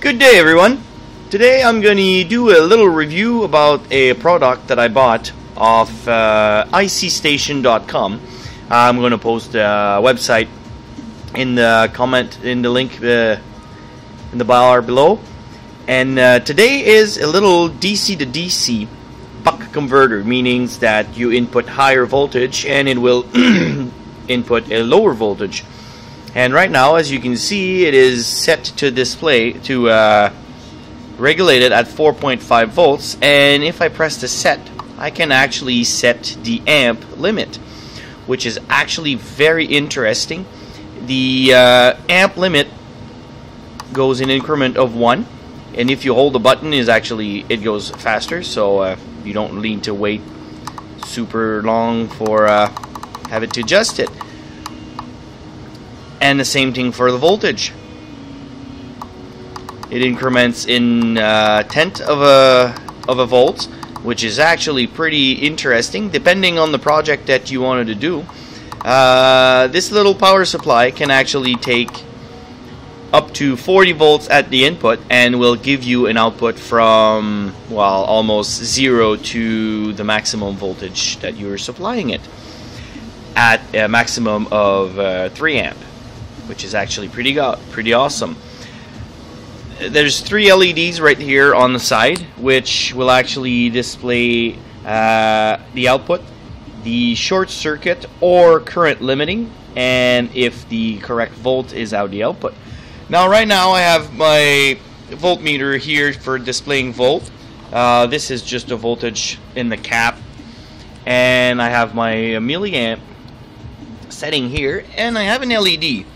Good day everyone. Today I'm going to do a little review about a product that I bought off uh, icstation.com. I'm going to post a website in the comment in the link uh, in the bar below. And uh, today is a little DC to DC buck converter, meaning that you input higher voltage and it will input a lower voltage. And right now, as you can see, it is set to display to uh, regulated at 4.5 volts. And if I press the set I can actually set the amp limit which is actually very interesting. The uh, amp limit goes in increment of 1 and if you hold the button is actually it goes faster. So uh, you don't need to wait super long for uh, have it to adjust it and the same thing for the voltage it increments in uh, tenth of a of a volt, which is actually pretty interesting, depending on the project that you wanted to do. Uh, this little power supply can actually take up to 40 volts at the input and will give you an output from well almost zero to the maximum voltage that you're supplying it at a maximum of uh, 3 amp which is actually pretty pretty awesome. There's three LEDs right here on the side which will actually display uh, the output the short circuit or current limiting and if the correct volt is out the output. Now right now I have my voltmeter here for displaying volt. Uh, this is just a voltage in the cap. And I have my milliamp setting here and I have an LED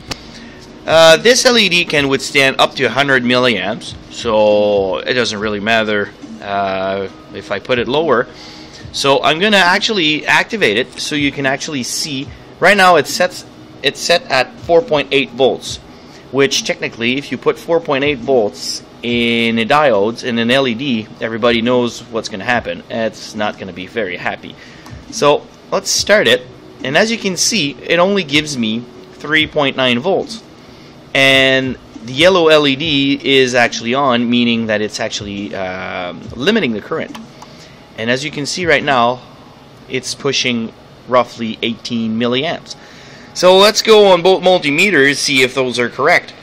uh, this LED can withstand up to 100 milliamps, so it doesn't really matter uh, if I put it lower. So I'm to actually activate it so you can actually see. Right now it sets it's set at 4.8 volts, which technically if you put 4.8 volts in a diodes in an LED, everybody knows what's to happen. It's not to be very happy. So let's start it. And as you can see, it only gives me 3.9 volts and the yellow LED is actually on, meaning that it's actually uh, limiting the current. And as you can see right now, it's pushing roughly 18 milliamps. So let's go on both multimeters, see if those are correct.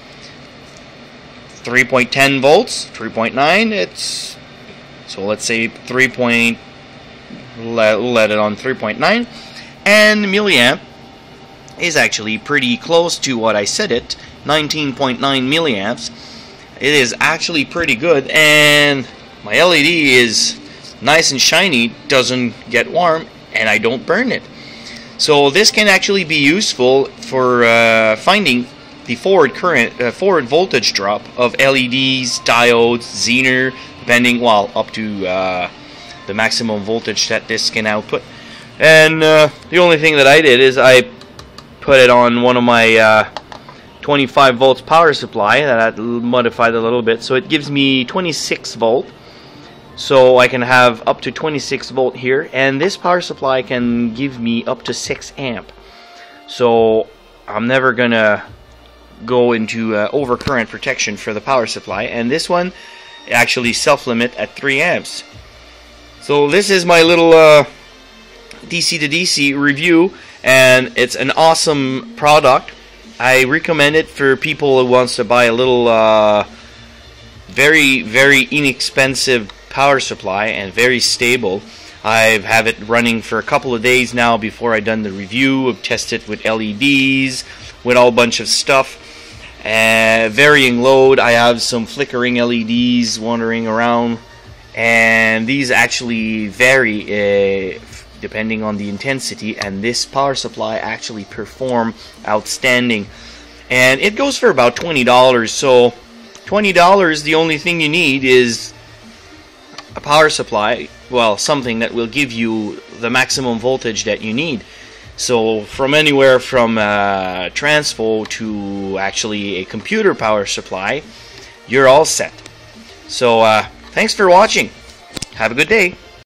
3.10 volts, 3.9, it's, so let's say 3. Point, let, let it on 3.9, and milliamp is actually pretty close to what I said it, 19.9 milliamps. It is actually pretty good, and my LED is nice and shiny, doesn't get warm, and I don't burn it. So this can actually be useful for uh, finding the forward current, uh, forward voltage drop of LEDs, diodes, Zener, depending, well, up to uh, the maximum voltage that this can output. And uh, the only thing that I did is I put it on one of my uh, 25 volts power supply that I modified a little bit. So it gives me 26 volt. So I can have up to 26 volt here. And this power supply can give me up to 6 amp. So I'm never gonna go into uh, overcurrent protection for the power supply. And this one actually self-limit at 3 amps. So this is my little uh, DC to DC review. And it's an awesome product. I recommend it for people who wants to buy a little uh, very very inexpensive power supply and very stable. I have it running for a couple of days now before I done the review. I've tested with LEDs, with all bunch of stuff. Uh, varying load. I have some flickering LEDs wandering around, and these actually vary uh, depending on the intensity and this power supply actually perform outstanding. And it goes for about $20 so $20 the only thing you need is a power supply well something that will give you the maximum voltage that you need. So from anywhere from uh, transfo to actually a computer power supply you're all set. So uh, thanks for watching. Have a good day